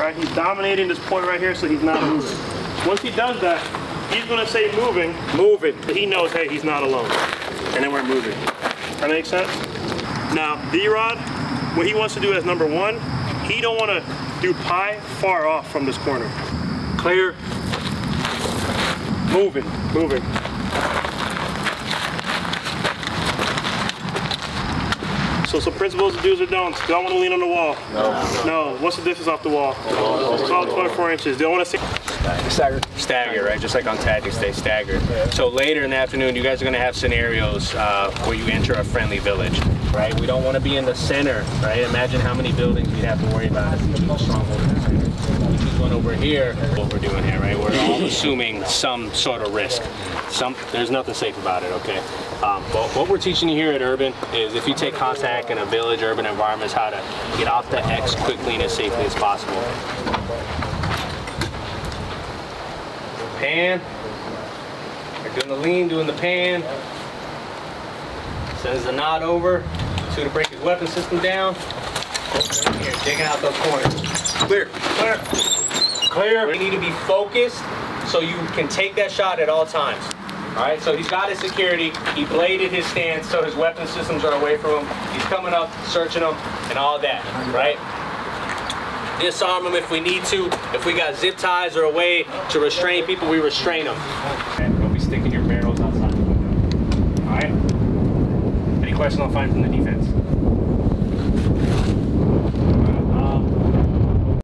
Right? He's dominating this point right here, so he's not moving. Once he does that, he's gonna say moving, Moving. So he knows, hey, he's not alone. And then we're moving. That makes sense? Now, D-Rod, what he wants to do as number one, he don't wanna do pie far off from this corner. Clear. Moving, moving. So some principles, do's or don'ts. Do I want to lean on the wall? No. No. What's the distance off the wall? About 24 inches. Do I want to see? Stagger. Stagger, right? Just like on tag, you stay staggered. So later in the afternoon, you guys are gonna have scenarios uh, where you enter a friendly village, right? We don't want to be in the center, right? Imagine how many buildings we'd have to worry about if we choose a stronghold in the center. We choose one over here. What we're doing here, right? We're all assuming some sort of risk. Some there's nothing safe about it, okay? Um, but what we're teaching you here at Urban is if you take contact in a village, urban environment, is how to get off the X quickly and as safely as possible. Pan. They're doing the lean, doing the pan. Sends the knot over. So to break his weapon system down. Here, digging out those corners. Clear. Clear. Clear. You need to be focused so you can take that shot at all times. All right, so he's got his security. He bladed his stance so his weapon systems are away from him. He's coming up, searching them, and all that, right? disarm them if we need to. If we got zip ties or a way to restrain people, we restrain them. Don't be sticking your barrels outside the window. All right? Any questions I'll find from the defense?